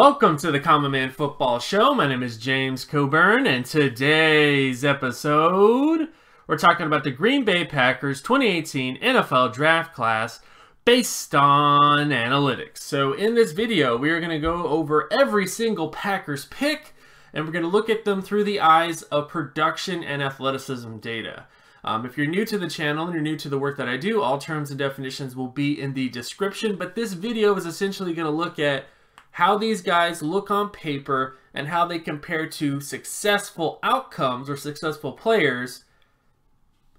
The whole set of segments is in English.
Welcome to the Common Man Football Show. My name is James Coburn, and today's episode, we're talking about the Green Bay Packers 2018 NFL Draft Class based on analytics. So, in this video, we are going to go over every single Packers pick, and we're going to look at them through the eyes of production and athleticism data. Um, if you're new to the channel and you're new to the work that I do, all terms and definitions will be in the description, but this video is essentially going to look at how these guys look on paper and how they compare to successful outcomes or successful players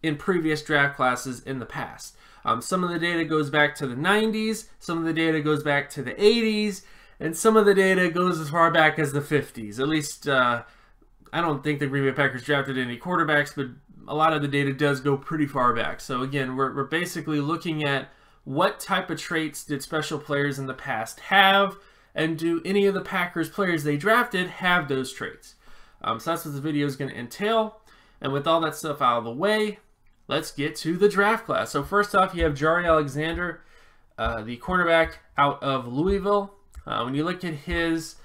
in previous draft classes in the past. Um, some of the data goes back to the 90s, some of the data goes back to the 80s, and some of the data goes as far back as the 50s. At least, uh, I don't think the Green Bay Packers drafted any quarterbacks, but a lot of the data does go pretty far back. So again, we're, we're basically looking at what type of traits did special players in the past have, and do any of the Packers players they drafted have those traits? Um, so that's what the video is going to entail. And with all that stuff out of the way, let's get to the draft class. So first off, you have Jaire Alexander, uh, the cornerback out of Louisville. Uh, when you look at his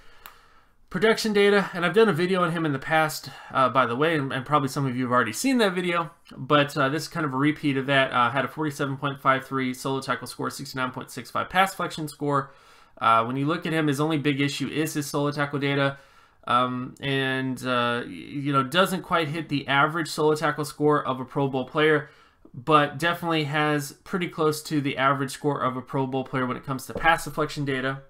production data, and I've done a video on him in the past, uh, by the way, and, and, probably some of you have already seen that video, but uh, this is kind of a repeat of that. Uh, had a 47.53 solo tackle score, 69.65 pass flexion score, uh, when you look at him, his only big issue is his solo tackle data. Um, and, uh, you know, doesn't quite hit the average solo tackle score of a Pro Bowl player, but definitely has pretty close to the average score of a Pro Bowl player when it comes to pass deflection data.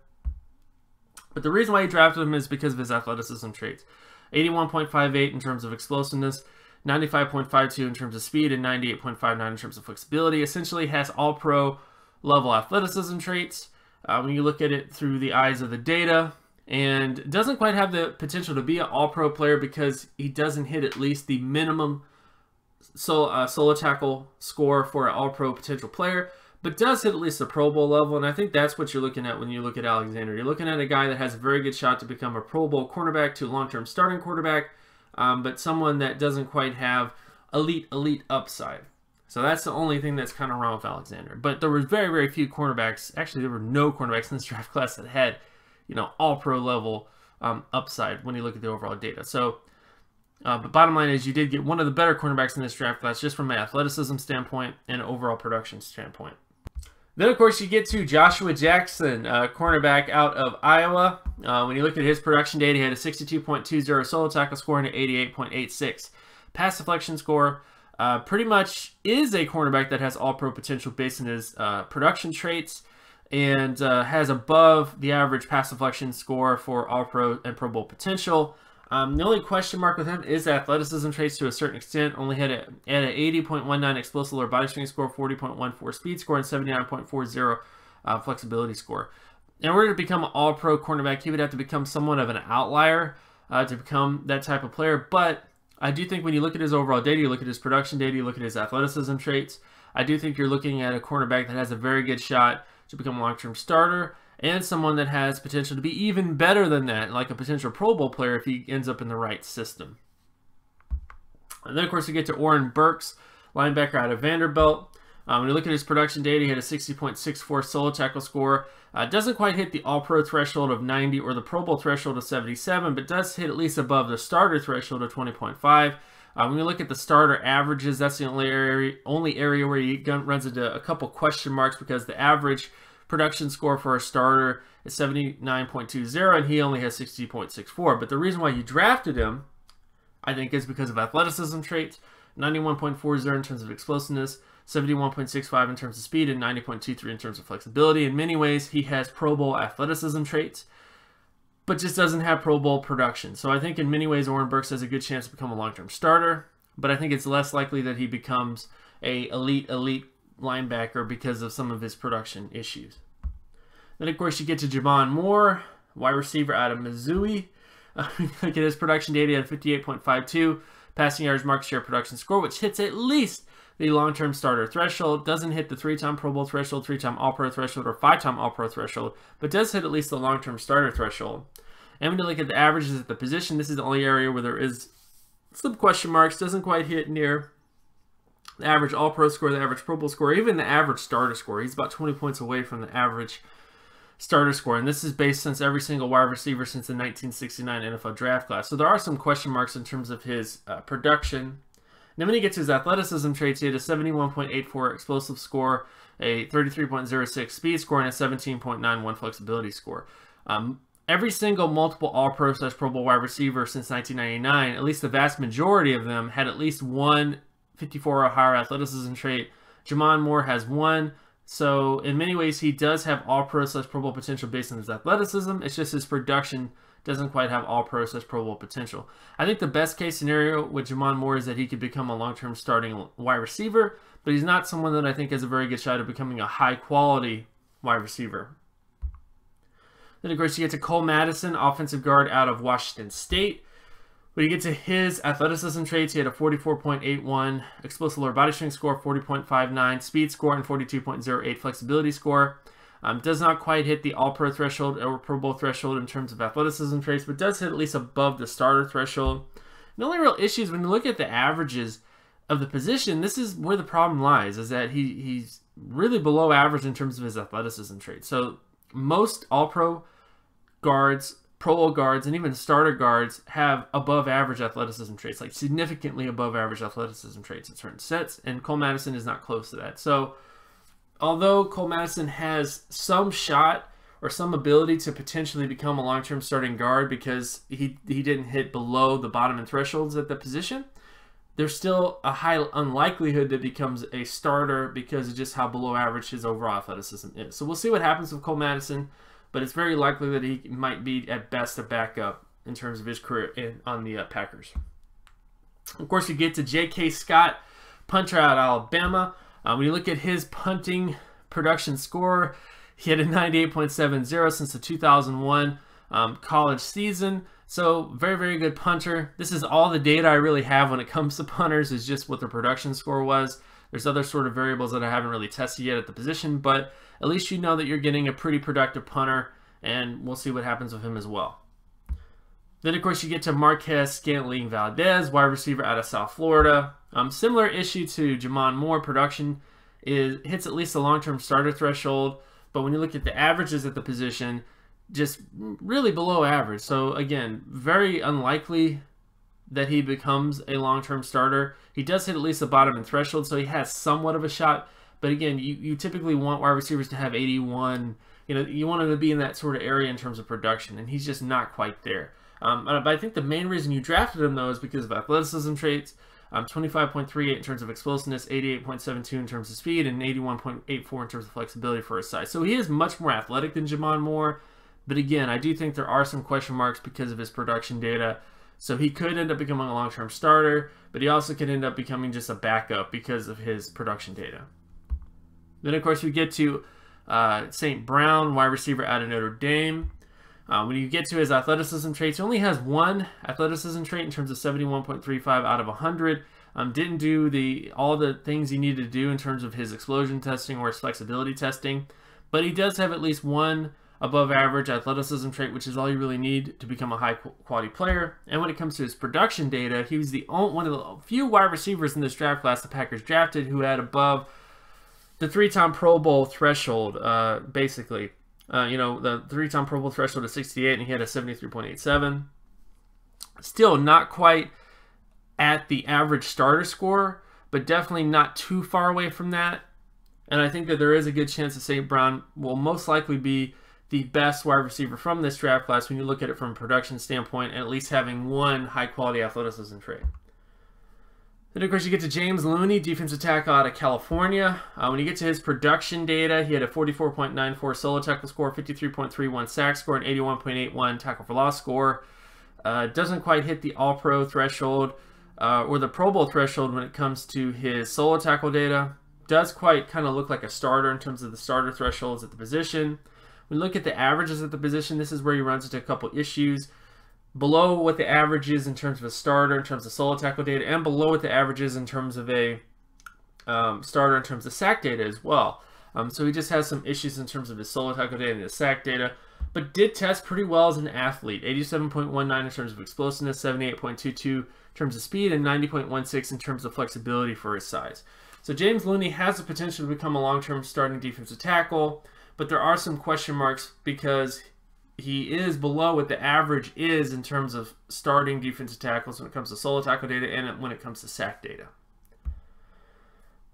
But the reason why he drafted him is because of his athleticism traits. 81.58 in terms of explosiveness, 95.52 in terms of speed, and 98.59 in terms of flexibility. Essentially has all pro level athleticism traits uh, when you look at it through the eyes of the data and doesn't quite have the potential to be an all-pro player because he doesn't hit at least the minimum solo, uh, solo tackle score for an all-pro potential player, but does hit at least the Pro Bowl level, and I think that's what you're looking at when you look at Alexander. You're looking at a guy that has a very good shot to become a Pro Bowl cornerback to long-term starting quarterback, um, but someone that doesn't quite have elite, elite upside. So that's the only thing that's kind of wrong with Alexander. But there were very, very few cornerbacks. Actually, there were no cornerbacks in this draft class that had, you know, all pro level um, upside when you look at the overall data. So, uh, but bottom line is you did get one of the better cornerbacks in this draft class just from an athleticism standpoint and overall production standpoint. Then, of course, you get to Joshua Jackson, uh, cornerback out of Iowa. Uh, when you look at his production data, he had a 62.20 solo tackle score and an 88.86 pass deflection score uh, pretty much is a cornerback that has all pro potential based on his uh, production traits and uh, has above the average pass deflection score for all pro and pro bowl potential. Um, the only question mark with him is athleticism traits to a certain extent. Only had, a, an 80.19 explosive or body strength score, 40.14 speed score, and 79.40 uh, flexibility score. In order to become an all pro cornerback, he would have to become somewhat of an outlier uh, to become that type of player. But I do think when you look at his overall data, you look at his production data, you look at his athleticism traits, I do think you're looking at a cornerback that has a very good shot to become a long-term starter and someone that has potential to be even better than that, like a potential Pro Bowl player if he ends up in the right system. And then, of course, we get to Oren Burks, linebacker out of Vanderbilt. Um, when you look at his production data, he had a 60.64 solo tackle score. Uh, doesn't quite hit the All-Pro threshold of 90 or the Pro Bowl threshold of 77, but does hit at least above the starter threshold of 20.5. Uh, when you look at the starter averages, that's the only area, only area where he runs into a couple question marks because the average production score for a starter is 79.20 and he only has 60.64. But the reason why you drafted him, I think, is because of athleticism traits, 91.40 in terms of explosiveness, 71.65 in terms of speed, and 90.23 in terms of flexibility. In many ways, he has Pro Bowl athleticism traits, but just doesn't have Pro Bowl production. So I think in many ways, Oren Burks has a good chance to become a long-term starter, but I think it's less likely that he becomes a elite, elite linebacker because of some of his production issues. Then, of course, you get to J'Mon Moore, wide receiver out of Missouri. Look at his production data at 58.52, passing yards, market share, production score, which hits at least the long-term starter threshold, doesn't hit the three-time Pro Bowl threshold, three-time All-Pro threshold, or five-time All-Pro threshold, but does hit at least the long-term starter threshold. And when you look at the averages at the position, this is the only area where there is some question marks, doesn't quite hit near the average All-Pro score, the average Pro Bowl score, even the average starter score. He's about 20 points away from the average starter score, and this is based since every single wide receiver since the 1969 NFL draft class. So there are some question marks in terms of his uh, production. Then when he gets his athleticism traits, he had a 71.84 explosive score, a 33.06 speed score, and a 17.91 flexibility score. Um, every single multiple All-Pro slash Pro Bowl wide receiver since 1999, at least the vast majority of them, had at least one 54 or higher athleticism trait. J'Mon Moore has one. So in many ways, he does have all pro slash Pro Bowl potential based on his athleticism. It's just his production doesn't quite have all pro slash Pro Bowl potential. I think the best case scenario with J'Mon Moore is that he could become a long term starting wide receiver, but he's not someone that I think has a very good shot of becoming a high quality wide receiver. Then, of course, you get to Cole Madison, offensive guard out of Washington State. When you get to his athleticism traits, he had a 44.81 explosive lower body strength score, 40.59 speed score, and 42.08 flexibility score. Um, does not quite hit the All-Pro threshold or Pro Bowl threshold in terms of athleticism traits, but does hit at least above the starter threshold. The only real issue is when you look at the averages of the position, this is where the problem lies, is that he he's really below average in terms of his athleticism traits. So most All-Pro guards Pro Bowl guards and even starter guards have above average athleticism traits, like significantly above average athleticism traits in certain sets, and Cole Madison is not close to that. So, although Cole Madison has some shot or some ability to potentially become a long term starting guard because he, he didn't hit below the bottom and thresholds at the position, there's still a high unlikelihood that becomes a starter because of just how below average his overall athleticism is. So, we'll see what happens with Cole Madison but it's very likely that he might be at best a backup in terms of his career in, on the uh, Packers. Of course, you get to J.K. Scott, punter out Alabama. Uh, when you look at his punting production score, he had a 98.70 since the 2001 um, college season. So very, very good punter. This is all the data I really have when it comes to punters is just what the production score was. There's other sort of variables that I haven't really tested yet at the position, but at least you know that you're getting a pretty productive punter, and we'll see what happens with him as well. Then, of course, you get to Marquez Scantling Valdes, wide receiver out of South Florida. Um, similar issue to J'Mon Moore, production is hits at least the long-term starter threshold, but when you look at the averages at the position, just really below average. So again, very unlikely that he becomes a long-term starter. He does hit at least the bottom and threshold, so he has somewhat of a shot. But again, you, you typically want wide receivers to have 81. You know, you want him to be in that sort of area in terms of production, and he's just not quite there. Um, but I think the main reason you drafted him, though, is because of athleticism traits. Um, 25.38 in terms of explosiveness, 88.72 in terms of speed, and 81.84 in terms of flexibility for his size. So he is much more athletic than J'Mon Moore. But again, I do think there are some question marks because of his production data. So he could end up becoming a long term starter, but he also could end up becoming just a backup because of his production data. Then, of course, we get to uh, St. Brown, wide receiver out of Notre Dame. Uh, when you get to his athleticism traits, he only has one athleticism trait in terms of 71.35 out of 100. Um, didn't do the all the things he needed to do in terms of his explosion testing or his flexibility testing, but he does have at least one above average athleticism trait, which is all you really need to become a high quality player. And when it comes to his production data, he was the only, one of the few wide receivers in this draft class the Packers drafted who had above the three-time Pro Bowl threshold, uh, basically. Uh, you know, the three-time Pro Bowl threshold is 68, and he had a 73.87. Still not quite at the average starter score, but definitely not too far away from that. And I think that there is a good chance that St. Brown will most likely be the best wide receiver from this draft class when you look at it from a production standpoint and at least having one high quality athleticism trait. Then, of course, you get to James Looney, defensive tackle out of California. Uh, when you get to his production data, he had a 44.94 solo tackle score, 53.31 sack score, and 81.81 tackle for loss score. Uh, doesn't quite hit the All Pro threshold uh, or the Pro Bowl threshold when it comes to his solo tackle data. Does quite kind of look like a starter in terms of the starter thresholds at the position. When you look at the averages at the position, this is where he runs into a couple issues. Below what the average is in terms of a starter, in terms of solo tackle data, and below what the average is in terms of a um, starter in terms of sack data as well. Um, so he just has some issues in terms of his solo tackle data and his sack data, but did test pretty well as an athlete. 87.19 in terms of explosiveness, 78.22 in terms of speed, and 90.16 in terms of flexibility for his size. So James Looney has the potential to become a long-term starting defensive tackle. but there are some question marks because he is below what the average is in terms of starting defensive tackles when it comes to solo tackle data and when it comes to sack data.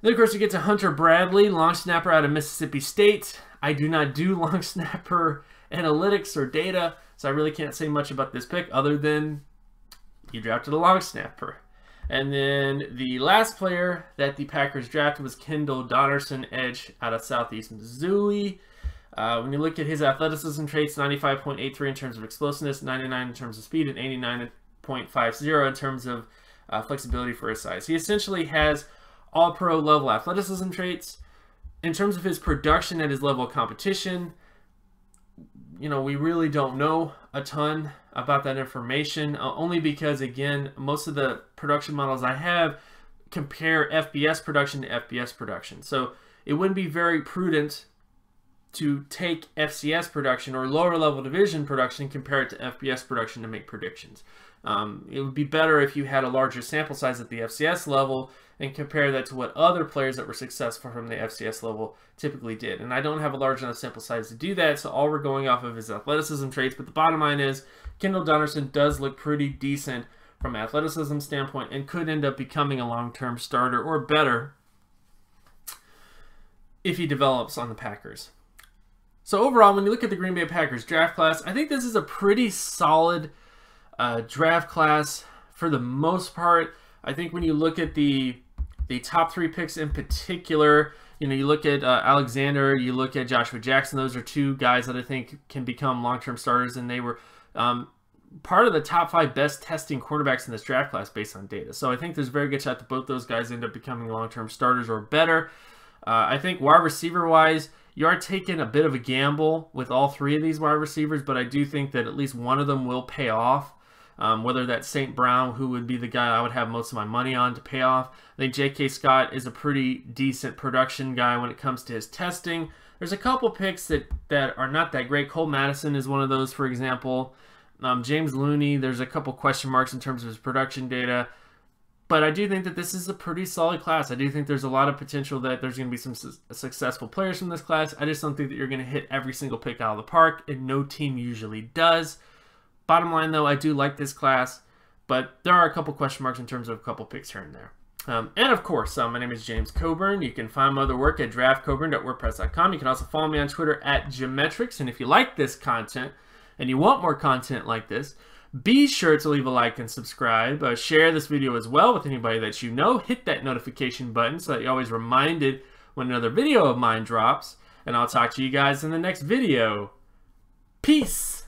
Then, of course, you get to Hunter Bradley, long snapper out of Mississippi State. I do not do long snapper analytics or data, so I really can't say much about this pick other than you drafted a long snapper. And then the last player that the Packers drafted was Kendall Donnerson, edge out of Southeast Missouri. Uh, when you look at his athleticism traits, 95.83 in terms of explosiveness, 99 in terms of speed, and 89.50 in terms of uh, flexibility for his size. He essentially has all pro level athleticism traits. In terms of his production at his level of competition, you know, we really don't know a ton about that information, uh, only because, again, most of the production models I have compare FBS production to FBS production. So it wouldn't be very prudent to take FCS production or lower level division production and compare it to FBS production to make predictions. Um, it would be better if you had a larger sample size at the FCS level and compare that to what other players that were successful from the FCS level typically did. And I don't have a large enough sample size to do that, so all we're going off of is athleticism traits. But the bottom line is Kendall Donnerson does look pretty decent from athleticism standpoint and could end up becoming a long-term starter or better if he develops on the Packers. So overall, when you look at the Green Bay Packers draft class, I think this is a pretty solid uh, draft class for the most part. I think when you look at the the top three picks in particular, you know, you look at uh, Alexander, you look at Joshua Jackson. Those are two guys that I think can become long-term starters, and they were um, part of the top five best testing quarterbacks in this draft class based on data. So I think there's a very good shot that both those guys end up becoming long-term starters or better. Uh, I think wide receiver-wise, you are taking a bit of a gamble with all three of these wide receivers, but I do think that at least one of them will pay off. Um, whether that's St. Brown, who would be the guy I would have most of my money on to pay off. I think J.K. Scott is a pretty decent production guy when it comes to his testing. There's a couple picks that, that are not that great. Cole Madison is one of those, for example. Um, James Looney, there's a couple question marks in terms of his production data. But I do think that this is a pretty solid class. I do think there's a lot of potential that there's going to be some su successful players from this class. I just don't think that you're going to hit every single pick out of the park, and no team usually does. Bottom line, though, I do like this class, but there are a couple question marks in terms of a couple picks here and there. Um, and of course, uh, my name is James Coburn. You can find my other work at draftcoburn.wordpress.com. You can also follow me on Twitter at Geometrics. And if you like this content and you want more content like this, be sure to leave a like and subscribe. Uh, share this video as well with anybody that you know. Hit that notification button so that you're always reminded when another video of mine drops. And I'll talk to you guys in the next video. Peace!